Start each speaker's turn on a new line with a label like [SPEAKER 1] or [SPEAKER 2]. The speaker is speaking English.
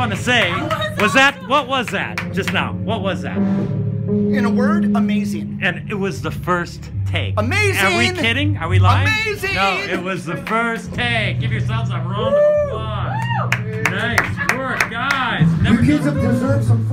[SPEAKER 1] want to say, was that, what was that just now? What was that?
[SPEAKER 2] In a word, amazing.
[SPEAKER 1] And it was the first take.
[SPEAKER 2] Amazing!
[SPEAKER 1] Are we kidding? Are we lying?
[SPEAKER 2] Amazing!
[SPEAKER 1] No, it was the first take. Give yourselves a round of applause. Nice work, guys. Never
[SPEAKER 3] You kids have deserved some friends.